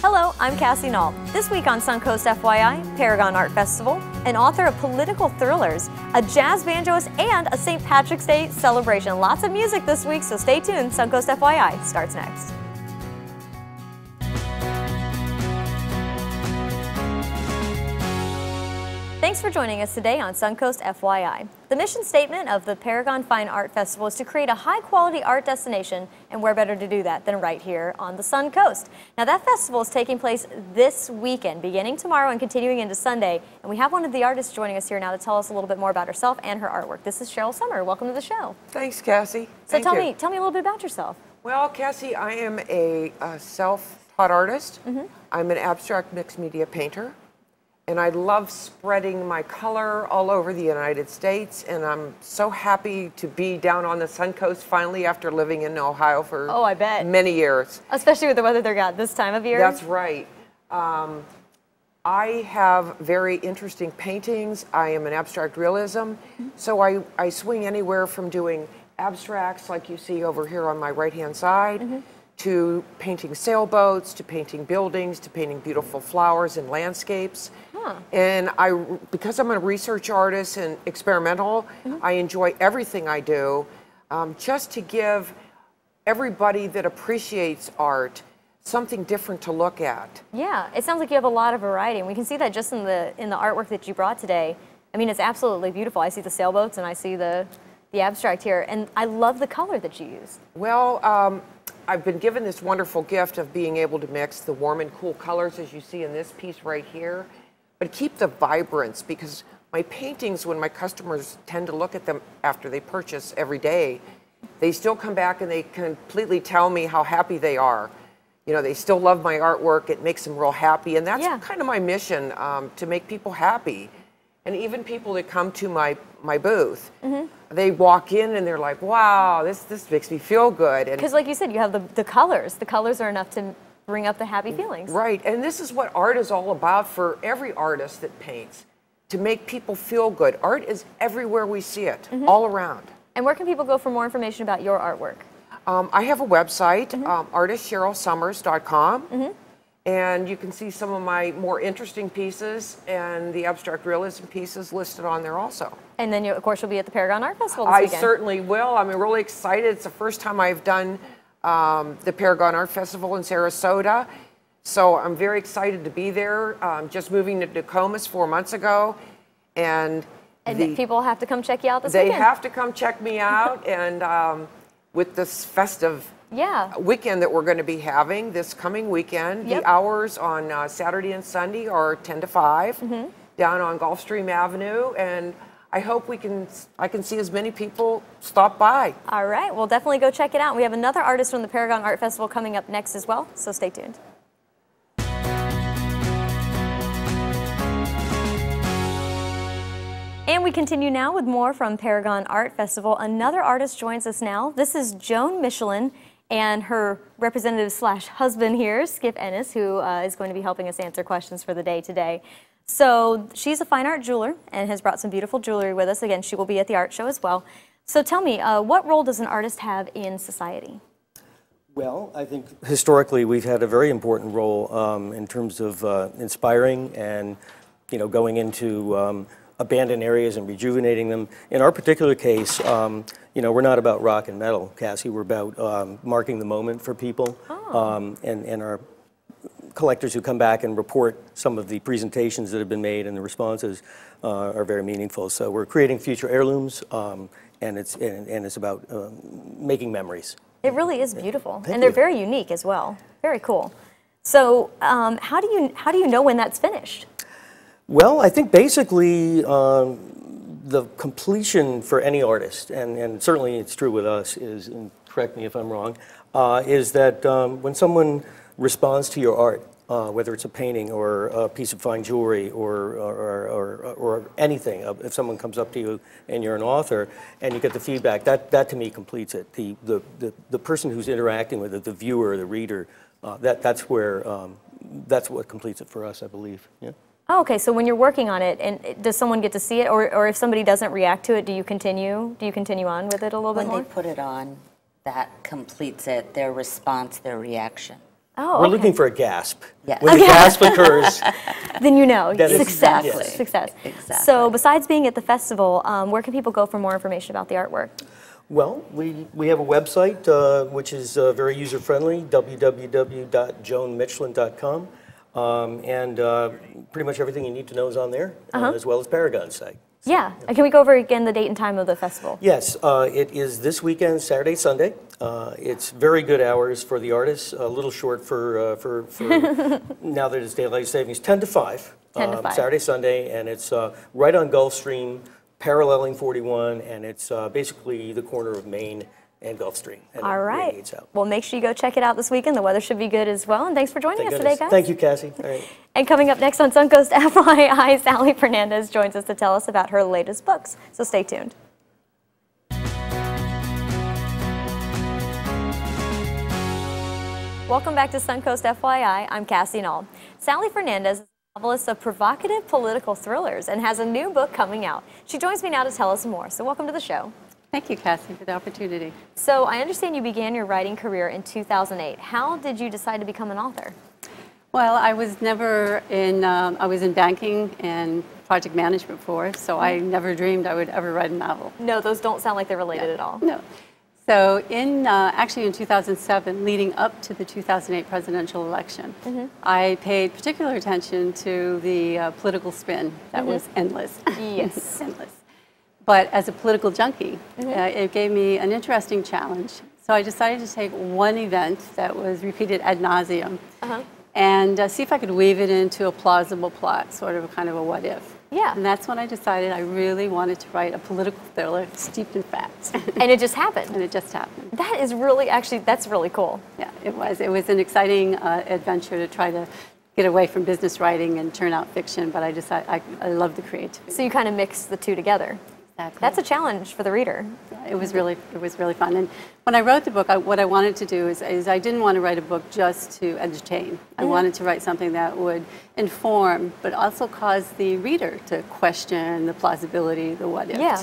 Hello, I'm Cassie Knoll. This week on Suncoast FYI, Paragon Art Festival, an author of political thrillers, a jazz banjoist, and a St. Patrick's Day celebration. Lots of music this week, so stay tuned. Suncoast FYI starts next. Thanks for joining us today on Suncoast FYI. The mission statement of the Paragon Fine Art Festival is to create a high quality art destination, and where better to do that than right here on the Sun Coast. Now, that festival is taking place this weekend, beginning tomorrow and continuing into Sunday. And we have one of the artists joining us here now to tell us a little bit more about herself and her artwork. This is Cheryl Summer. Welcome to the show. Thanks, Cassie. So Thank tell you. me, tell me a little bit about yourself. Well, Cassie, I am a, uh self-taught artist. Mm-hmm. I'm an abstract mixed media painter, and I love spreading my color all over the United States. And I'm so happy to be down on the Sun Coast finally after living in Ohio for Oh, I bet. many years. Especially with the weather they got this time of year. That's right. Um, I have very interesting paintings. I am an abstract realism. So I, I swing anywhere from doing abstracts, like you see over here on my right hand side, to painting sailboats, to painting buildings, to painting beautiful flowers and landscapes. And I, because I'm a research artist and experimental, I enjoy everything I do um, just to give everybody that appreciates art something different to look at. Yeah, it sounds like you have a lot of variety, and we can see that just in the in the artwork that you brought today. I mean, it's absolutely beautiful. I see the sailboats and I see the the abstract here, and I love the color that you use. Well, um, I've been given this wonderful gift of being able to mix the warm and cool colors as you see in this piece right here, but keep the vibrance because my paintings, when my customers tend to look at them after they purchase every day, they still come back and they completely tell me how happy they are. You know, they still love my artwork. It makes them real happy, and that's Yeah. kind of my mission um, to make people happy. And even people that come to my my booth, Mm-hmm. they walk in and they're like, "Wow, this this makes me feel good." Because, like you said, you have the the colors. The colors are enough to bring up the happy feelings. Right, and this is what art is all about for every artist that paints to make people feel good. Art is everywhere we see it, Mm-hmm. all around. And where can people go for more information about your artwork? Um, I have a website, Mm-hmm. um, artistcherylsummers.com, and you can see some of my more interesting pieces and the abstract realism pieces listed on there also. And then, you, of course, you'll be at the Paragon Art Festival this I weekend. certainly will. I'm really excited. It's the first time I've done um, the Paragon Art Festival in Sarasota. So I'm very excited to be there. Um, just moving to Nokomis four months ago. And, and the- people have to come check you out this they weekend. have to come check me out. and um, with this festive Yeah. weekend that we're going to be having this coming weekend, Yep. the hours on uh, Saturday and Sunday are 10 to 5 Mm-hmm. down on Gulfstream Avenue. And I hope we can, I can see as many people stop by. All right, well, definitely go check it out. We have another artist from the Paragon Art Festival coming up next as well, so stay tuned. And we continue now with more from Paragon Art Festival. Another artist joins us now. This is Joan Michlin and her representative slash husband here, Skip Ennis, who uh, is going to be helping us answer questions for the day today. So she's a fine art jeweler and has brought some beautiful jewelry with us. Again, she will be at the art show as well. So tell me, uh, what role does an artist have in society? Well, I think historically we've had a very important role um, in terms of uh, inspiring and, you know, going into um, abandoned areas and rejuvenating them. In our particular case, um, you know, we're not about rock and metal, Cassie. We're about um, marking the moment for people, um, and and our collectors who come back and report some of the presentations that have been made and the responses uh, are very meaningful. So we're creating future heirlooms, um, and it's and, and it's about um, making memories. It really is beautiful, Thank and they're you. very unique as well. Very cool. So, um, how do you how do you know when that's finished? Well, I think basically um, the completion for any artist, and, and certainly it's true with us, is, and correct me if I'm wrong, uh, is that um, when someone responds to your art, uh, whether it's a painting or a piece of fine jewelry or, or, or, or anything, uh, if someone comes up to you and you're an author and you get the feedback, that, that to me completes it. The, the, the, the person who's interacting with it, the viewer, the reader, uh, that, that's where, um, that's what completes it for us, I believe. Yeah. Oh, okay, so when you're working on it, and does someone get to see it, or, or if somebody doesn't react to it, do you continue? Do you continue on with it a little When bit they put it on, that completes it, their response, their reaction. Oh, We're okay. looking for a gasp. Yes. When the gasp occurs, Then you know, That is- success, Exactly. success. Exactly. So besides being at the festival, um, where can people go for more information about the artwork? well, we, we have a website uh, which is uh, very user friendly, www.joanmichlin.com. Um, and uh, pretty much everything you need to know is on there, Uh-huh. uh, as well as Paragon's site. Yeah, and can we go over again the date and time of the festival? Yes, uh, it is this weekend, Saturday, Sunday. Uh, It's very good hours for the artists, a little short for, uh, for, for now that it's daylight savings, 10 to 5. 10 to um, 5. Saturday, Sunday, and it's uh, right on Gulfstream, paralleling 41, and it's uh, basically the corner of Main and Gulfstream. and All right. Well, make sure you go check it out this weekend. The weather should be good as well. And thanks for joining Thank us today, guys. Thank you, Cassie. All right. And coming up next on Suncoast FYI, Sally Fernandez joins us to tell us about her latest books. So stay tuned. Welcome back to Suncoast FYI. I'm Cassie Knoll. Sally Fernandez is a novelist of provocative political thrillers and has a new book coming out. She joins me now to tell us more. So welcome to the show. Thank you, Cassie, for the opportunity. So I understand you began your writing career in 2008. How did you decide to become an author? Well, I was never in, um, I was in banking and project management before, so I never dreamed I would ever write a novel. No, those don't sound like they're related at all. No. So in, uh, actually in 2007, leading up to the 2008 presidential election, I paid particular attention to the uh, political spin that was endless. Yes. endless. But as a political junkie, uh, it gave me an interesting challenge. So I decided to take one event that was repeated ad nauseum and uh, see if I could weave it into a plausible plot, sort of a kind of a what if. Yeah. And that's when I decided I really wanted to write a political thriller steeped in facts. And it just happened. and it just happened. That is really, actually, that's really cool. Yeah, it was. It was an exciting uh, adventure to try to get away from business writing and turn out fiction, but I decided I, I love the creativity. So you kind of mix the two together. Exactly. That's a challenge for the reader. It was really, it was really fun. And when I wrote the book, I, what I wanted to do is, is I didn't want to write a book just to entertain. I Mm-hmm. wanted to write something that would inform, but also cause the reader to question the plausibility, the what if. Yeah.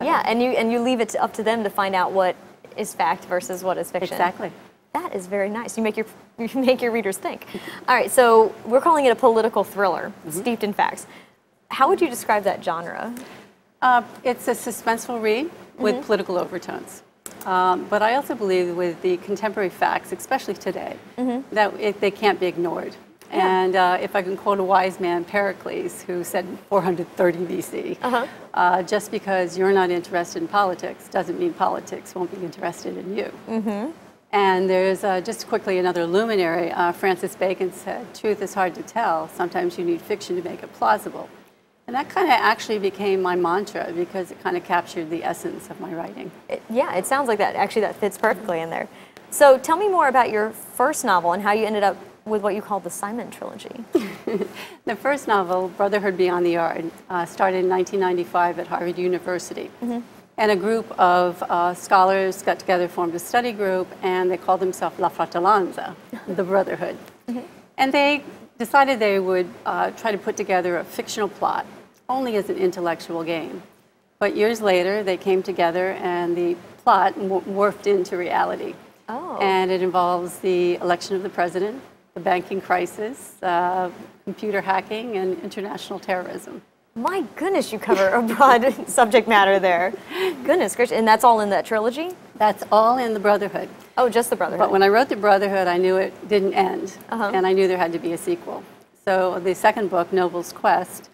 Yeah, and you and you leave it up to them to find out what is fact versus what is fiction. Exactly. That is very nice. You make your you make your readers think. All right, so we're calling it a political thriller steeped in facts. How would you describe that genre? Uh, it's a suspenseful read with Mm-hmm. political overtones. Um, but I also believe with the contemporary facts, especially today, Mm-hmm. that it, they can't be ignored. And uh, if I can quote a wise man, Pericles, who said 430 BC, Uh-huh. uh, just because you're not interested in politics doesn't mean politics won't be interested in you. Mm-hmm. And there's uh, just quickly another luminary. Uh, Francis Bacon said, Truth is hard to tell. Sometimes you need fiction to make it plausible. And that kind of actually became my mantra because it kind of captured the essence of my writing. It- yeah, it sounds like that. Actually, that fits perfectly in there. So tell me more about your first novel and how you ended up with what you call the Simon trilogy. The first novel, Brotherhood Beyond the Yard, uh, started in 1995 at Harvard University. And a group of uh, scholars got together, formed a study group, and they called themselves La Fratellanza, the Brotherhood. And they decided they would uh, try to put together a fictional plot, only as an intellectual game. But years later, they came together, and the plot morphed into reality. Oh. And it involves the election of the president, the banking crisis, uh, computer hacking, and international terrorism. My goodness, you cover a broad subject matter there. Goodness gracious, and that's all in that trilogy? That's all in the Brotherhood. Oh, just the Brotherhood. But when I wrote the Brotherhood, I knew it didn't end, Uh-huh. and I knew there had to be a sequel. So the second book, Noble's Quest,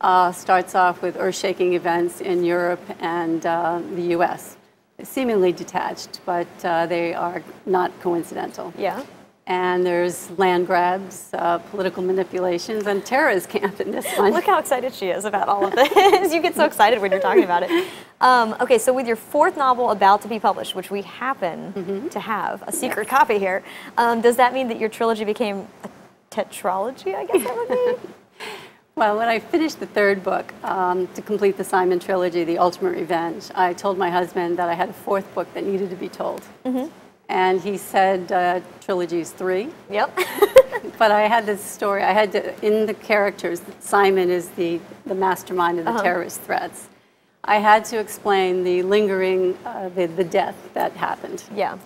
uh, starts off with earth-shaking events in Europe and uh, the U.S. Seemingly detached, but uh, they are not coincidental. yeah. And there's land grabs, uh, political manipulations, and terrorist camp in this one. Look how excited she is about all of this. you get so excited when you're talking about it. Um, okay, so with your fourth novel about to be published, which we happen Mm-hmm. to have a secret copy here, um, does that mean that your trilogy became a tetralogy? I guess that would be. Well, when I finished the third book um, to complete the Simon trilogy, The Ultimate Revenge, I told my husband that I had a fourth book that needed to be told. And he said, uh, trilogy's three. yep. But I had this story, I had to, in the characters, Simon is the, the mastermind of the terrorist threats. I had to explain the lingering, uh, the, the death that happened. yeah.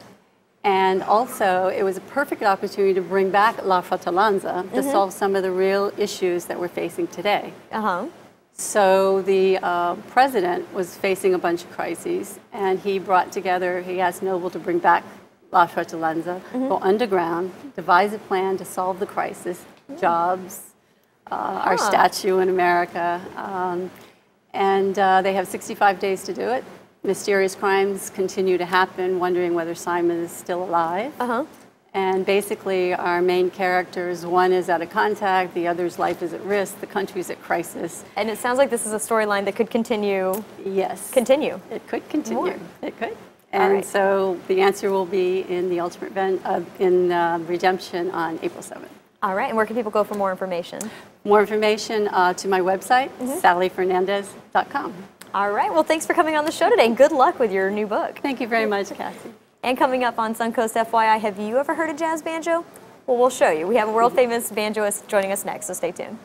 And also, it was a perfect opportunity to bring back La Fratellanza to solve some of the real issues that we're facing today. Uh huh. So the uh, president was facing a bunch of crises, and he brought together, he asked Noble to bring back La Fratellanza, go underground, devise a plan to solve the crisis, jobs, uh, our statue in America. Um, and uh, they have 65 days to do it. Mysterious crimes continue to happen, wondering whether Simon is still alive. Uh huh. And basically, our main characters one is out of contact, the other's life is at risk, the country's at crisis. And it sounds like this is a storyline that could continue. Yes. Continue. It could continue. More. It could. And right. so the answer will be in the ultimate ven- uh, in uh, redemption on April 7th. All right. And where can people go for more information? More information uh, to my website, Mm-hmm. sallyfernandez.com. All right. Well, thanks for coming on the show today, and good luck with your new book. Thank you very much, Cassie. And coming up on Suncoast FYI, have you ever heard a jazz banjo? Well, we'll show you. We have a world famous banjoist joining us next, so stay tuned.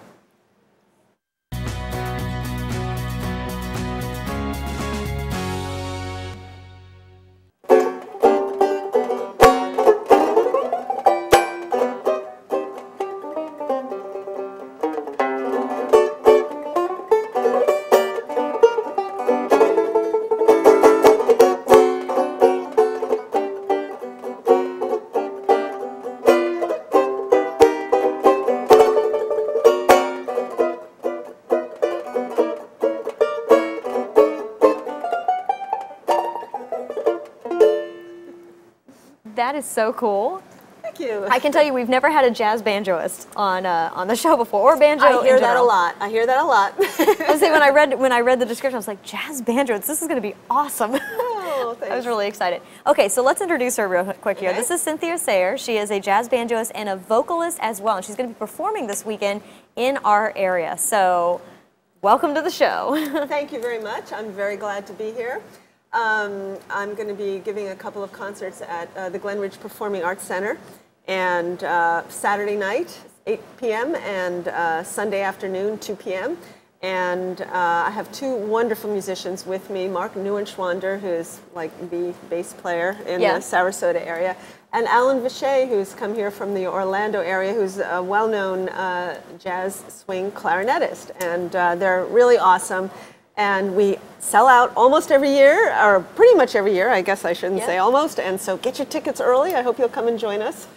That is so cool. Thank you. I can tell you, we've never had a jazz banjoist on uh, on the show before, or banjo. I hear that a lot. I hear that a lot. I saying when I read when I read the description, I was like, jazz banjoist. This is going to be awesome. oh, I was really excited. Okay, so let's introduce her real quick here. Okay. This is Cynthia Sayer. She is a jazz banjoist and a vocalist as well, and she's going to be performing this weekend in our area. So, welcome to the show. Thank you very much. I'm very glad to be here. Um, I'm going to be giving a couple of concerts at uh, the Glenridge Performing Arts Center, and uh, Saturday night, 8 p.m., and uh, Sunday afternoon, 2 p.m. And uh, I have two wonderful musicians with me Mark Neuenschwander, who is like the bass player in Yeah. the Sarasota area, and Allan Vaché, who's come here from the Orlando area, who's a well known uh, jazz swing clarinetist. And uh, they're really awesome. And we sell out almost every year, or pretty much every year, I guess I shouldn't Yeah. say almost. And so get your tickets early. I hope you'll come and join us.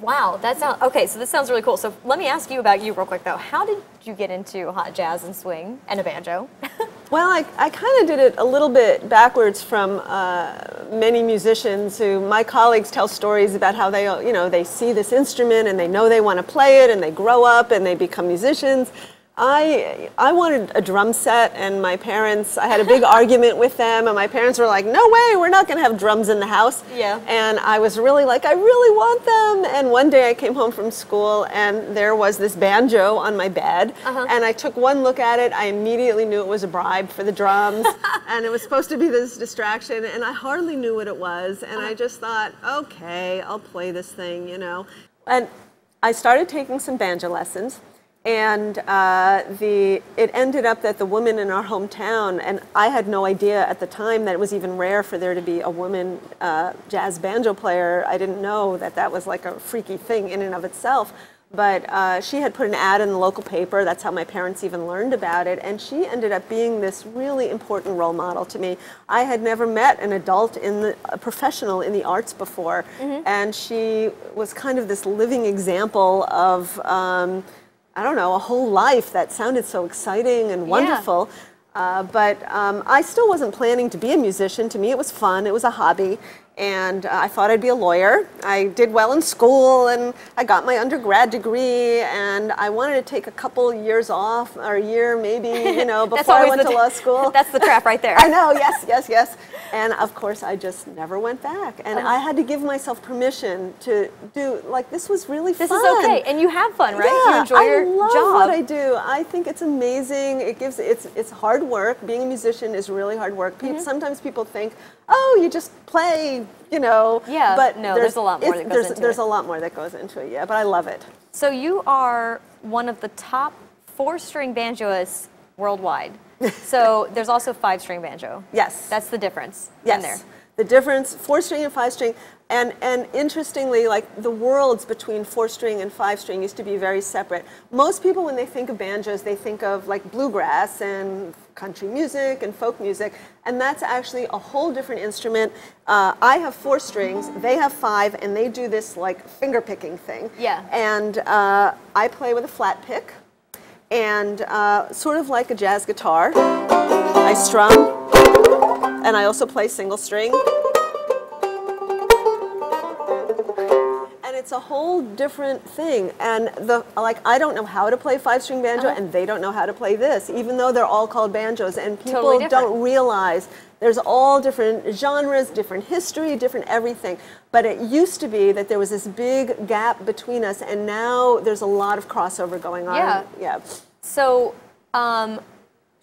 wow, that sounds okay. So this sounds really cool. So let me ask you about you real quick though. How did you get into hot jazz and swing and a banjo? Well, I, I kind of did it a little bit backwards from uh, many musicians who my colleagues tell stories about how they, you know, they see this instrument and they know they want to play it and they grow up and they become musicians. I, I wanted a drum set and my parents, I had a big argument with them and my parents were like, no way, we're not going to have drums in the house. Yeah. And I was really like, I really want them. And one day I came home from school and there was this banjo on my bed. uh-huh. And I took one look at it. I immediately knew it was a bribe for the drums. and it was supposed to be this distraction. And I hardly knew what it was. And I just thought, okay, I'll play this thing, you know. And I started taking some banjo lessons. And uh, the, it ended up that the woman in our hometown, and I had no idea at the time that it was even rare for there to be a woman uh, jazz banjo player. I didn't know that that was like a freaky thing in and of itself. But uh, she had put an ad in the local paper. That's how my parents even learned about it. And she ended up being this really important role model to me. I had never met an adult in the, a professional in the arts before. And she was kind of this living example of. Um, I don't know, a whole life that sounded so exciting and wonderful. Uh, but um, I still wasn't planning to be a musician. To me, it was fun, it was a hobby. And uh, I thought I'd be a lawyer. I did well in school and I got my undergrad degree. And I wanted to take a couple years off, or a year maybe, you know, before I went to law school. That's the trap right there. I know, yes, yes, yes. And of course, I just never went back. And Oh. I had to give myself permission to do, like, this was really This fun. is okay, and you have fun, right? Yeah, you enjoy I your love job. what I do. I think it's amazing. It gives it's it's hard work. Being a musician is really hard work. Mm-hmm. Sometimes people think, oh, you just play, you know. Yeah, but no, there's a lot more that goes there's, into There's it. a lot more that goes into it. Yeah, but I love it. So you are one of the top four-string banjoists worldwide. so there's also five-string banjo. Yes. That's the difference yes. in there. The difference, four string and five string, and, and interestingly, like the worlds between four string and five string used to be very separate. Most people, when they think of banjos, they think of like bluegrass and country music and folk music, and that's actually a whole different instrument. Uh, I have four strings, they have five, and they do this like finger picking thing. Yeah. And uh, I play with a flat pick, and uh, sort of like a jazz guitar, I strum, and I also play single string. And it's a whole different thing. And the like, I don't know how to play five-string banjo, Uh-huh. and they don't know how to play this, even though they're all called banjos. And people Totally don't realize there's all different genres, different history, different everything. But it used to be that there was this big gap between us, and now there's a lot of crossover going on. Yeah. Yeah. So, um,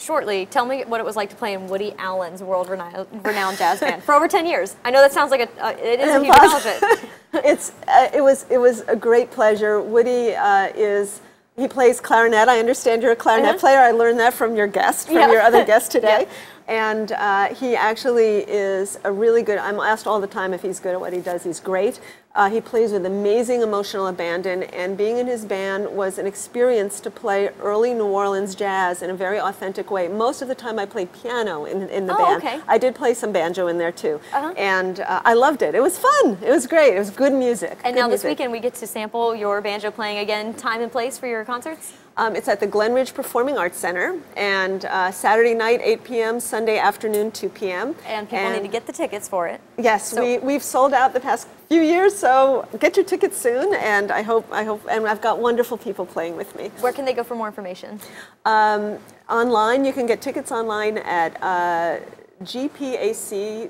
shortly, tell me what it was like to play in Woody Allen's world-renowned jazz band for over 10 years. I know that sounds like a, uh, it is a huge accomplishment. it's uh, it was it was a great pleasure. Woody uh, is he plays clarinet. I understand you're a clarinet Mhm. player. I learned that from your guest, from Yeah. your other guest today. Yeah. And uh, he actually is a really good. I'm asked all the time if he's good at what he does. He's great. Uh, he plays with amazing emotional abandon, and being in his band was an experience to play early New Orleans jazz in a very authentic way. Most of the time, I played piano in, in the Oh, band. okay. I did play some banjo in there too, Uh-huh. and uh, I loved it. It was fun. It was great. It was good music. And good now this music. weekend we get to sample your banjo playing again, time and place for your concerts. Um, it's at the Glenridge Performing Arts Center, and uh, Saturday night, 8 p.m., Sunday afternoon, 2 p.m. And people need to get the tickets for it. Yes, So- we, we've sold out the past few years, so get your tickets soon. And I hope, I hope, and I've got wonderful people playing with me. Where can they go for more information? Um, online, you can get tickets online at uh, gpactix.com,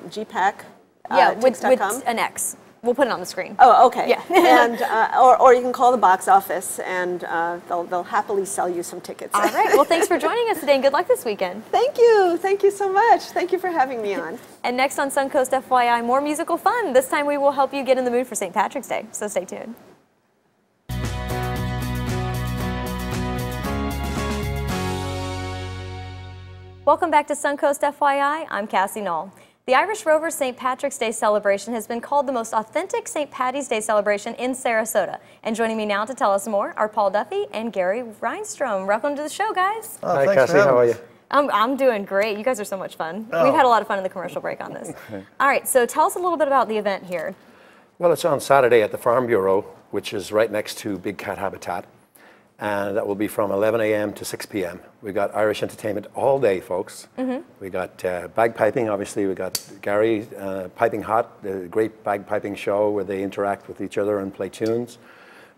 gpac. Uh, yeah, with, with an X. We'll put it on the screen. Oh, okay. Yeah. and uh, or, or you can call the box office, and uh, they'll they'll happily sell you some tickets. All right. Well, thanks for joining us today, and good luck this weekend. Thank you. Thank you so much. Thank you for having me on. And next on Suncoast FYI, more musical fun. This time we will help you get in the mood for St. Patrick's Day. So stay tuned. Welcome back to Suncoast FYI. I'm Cassie Knoll. The Irish Rovers St. Patrick's Day celebration has been called the most authentic St. Patty's Day celebration in Sarasota. And joining me now to tell us more are Paul Duffy and Gary Reinstrom. Welcome to the show, guys. Oh, Hi, thanks Cassie. How are you? I'm, I'm doing great. You guys are so much fun. Oh. We've had a lot of fun in the commercial break on this. All right, so tell us a little bit about the event here. Well, it's on Saturday at the Farm Bureau, which is right next to Big Cat Habitat. And that will be from 11 a.m. to 6 p.m. We got Irish entertainment all day, folks. We got uh, bagpiping, obviously. We got Gary uh, Piping Hot, the great bagpiping show where they interact with each other and play tunes.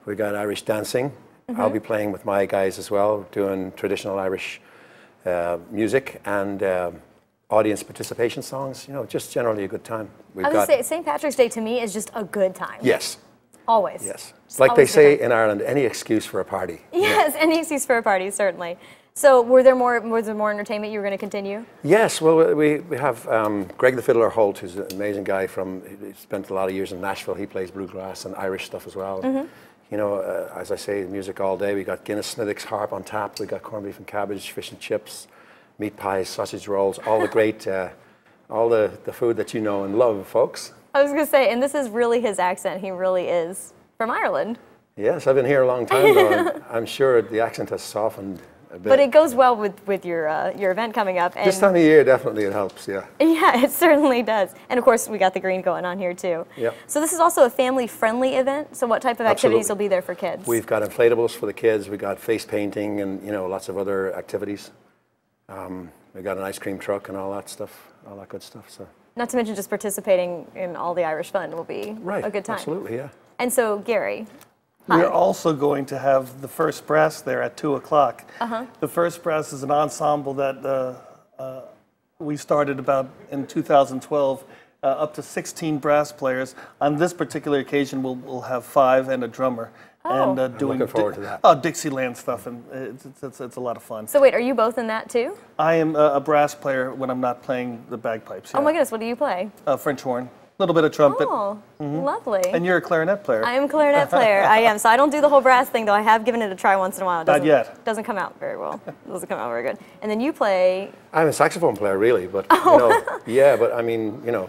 We got Irish dancing. I'll be playing with my guys as well, doing traditional Irish uh, music and um audience participation songs. You know, just generally a good time. We've I was to say, St. Patrick's Day to me is just a good time. yes, Always. yes. Just Like they always say in Ireland, any excuse for a party. Yes, any excuse for a party, certainly. So, were there more? Was there more entertainment you were going to continue? Yes, well, we, we have um, Greg the Fiddler Holt, who's an amazing guy from, he spent a lot of years in Nashville. He plays bluegrass and Irish stuff as well. Mm-hmm. You know, uh, as I say, music all day. We got Guinness Smithwick's harp on tap. We got corned beef and cabbage, fish and chips, meat pies, sausage rolls, all the great, uh, all the, the food that you know and love, folks. I was going to say, and this is really his accent. He really is from Ireland. Yes, I've been here a long time, though. I'm sure the accent has softened a bit. But it goes well with, with your, uh, your event coming up. And this time of year, definitely it helps, yeah. Yeah, it certainly does. And of course, we got the green going on here too. Yep. So this is also a family-friendly event. So what type of activities Absolutely. will be there for kids? We've got inflatables for the kids. We've got face painting and you know lots of other activities. Um, we got an ice cream truck and all that stuff, all that good stuff. So Not to mention just participating in all the Irish fun will be right, a good time. Absolutely, yeah. And so, Gary, We're also going to have the First Brass there at 2 o'clock. The First Brass is an ensemble that uh, uh, we started about in 2012, uh, up to 16 brass players. On this particular occasion, we'll, we'll have five and a drummer. Oh. And uh, doing looking forward to that. Oh, Dixieland stuff, and it's, it's, it's, it's a lot of fun. so wait, are you both in that too? I am a, a brass player when I'm not playing the bagpipes. Oh my goodness, what do you play? Uh, French horn. A little bit of trumpet. Oh, lovely. And you're a clarinet player. I am a clarinet player. I am. So I don't do the whole brass thing, though. I have given it a try once in a while. It Not doesn't- yet. Doesn't come out very well. It Doesn't come out very good. And then you play. I'm a saxophone player, really, but Oh. you know, yeah, but I mean, you know,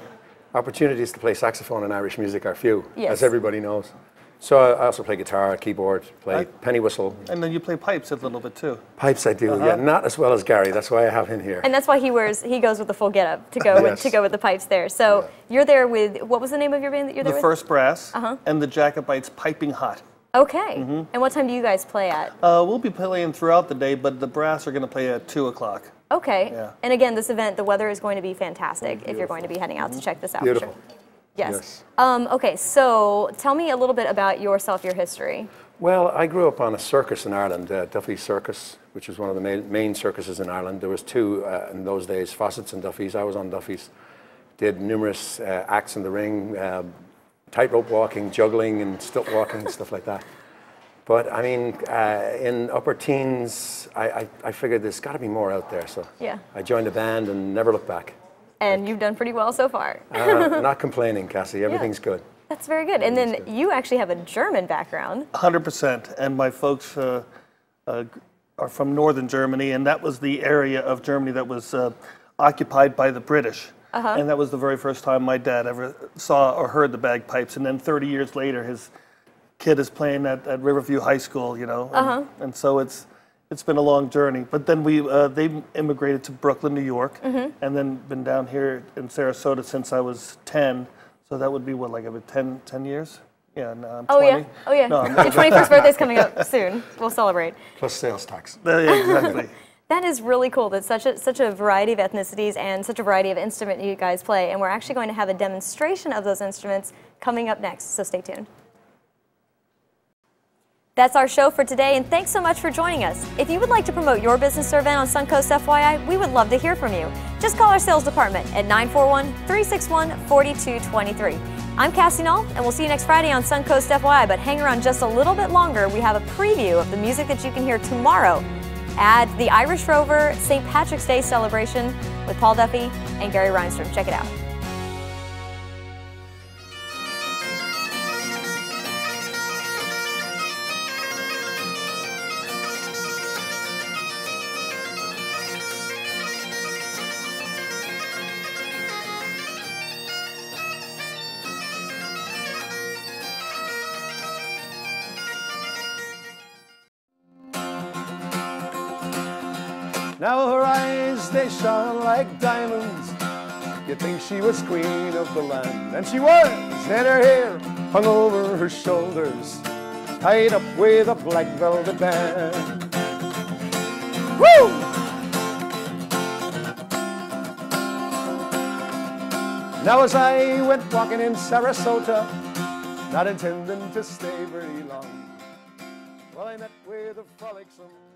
opportunities to play saxophone in Irish music are few, Yes. as everybody knows. So I I also play guitar, keyboard, play I- penny whistle, and then you play pipes a little bit too. pipes. I do, yeah, not as well as Gary. That's why I have him here. And that's why he wears. He goes with the full getup to go with to go with the pipes there. So you're there with. What was the name of your band that you're there? The there first brass Uh-huh. and the Jacobites piping hot. Okay. Mm-hmm. And what time do you guys play at? Uh, we'll be playing throughout the day, but the brass are going to play at two o'clock. Okay. Yeah. And again, this event, the weather is going to be fantastic if you're going to be heading out to check this out. Beautiful. sure. Yes. Yes. Um, okay, so tell me a little bit about yourself, your history. Well, I grew up on a circus in Ireland, uh, Duffy's Circus, which was one of the main, main circuses in Ireland. There was two uh, in those days, Fossett's and Duffy's. I was on Duffy's. Did numerous uh, acts in the ring, uh, tightrope walking, juggling, and stilt walking, stuff like that. But I mean, uh, in upper teens, I, I, I figured there's got to be more out there. So Yeah. I joined a band and never looked back. And you've done pretty well so far. Uh, not complaining, Cassie. Everything's good. That's very good. And then you actually have a German background. 100%. And my folks uh, uh, are from northern Germany, and that was the area of Germany that was uh, occupied by the British. And that was the very first time my dad ever saw or heard the bagpipes. And then 30 years later, his kid is playing at, at Riverview High School, you know. And, and so it's it's been a long journey. But then we uh, they immigrated to Brooklyn, New York, and then been down here in Sarasota since I was 10. So that would be what, like about 10, 10 years? Yeah, no, I'm Oh 20. yeah. Oh yeah. No, Your 21st birthday's coming up soon. We'll celebrate. Plus sales tax. Yeah, exactly. That is really cool. That's such a such a variety of ethnicities and such a variety of instrument you guys play. And we're actually going to have a demonstration of those instruments coming up next. So stay tuned. That's our show for today, and thanks so much for joining us. If you would like to promote your business or event on Suncoast FYI, we would love to hear from you. Just call our sales department at 941 361 4223. I'm Cassie Knoll, and we'll see you next Friday on Suncoast FYI. But hang around just a little bit longer. We have a preview of the music that you can hear tomorrow at the Irish Rover St. Patrick's Day celebration with Paul Duffy and Gary Reinstrom. Check it out. Now her eyes, they shone like diamonds. You'd think she was queen of the land. And she was, and her hair hung over her shoulders, tied up with a black velvet band. Woo! Now as I went walking in Sarasota, not intending to stay very long, well, I met with a frolicsome.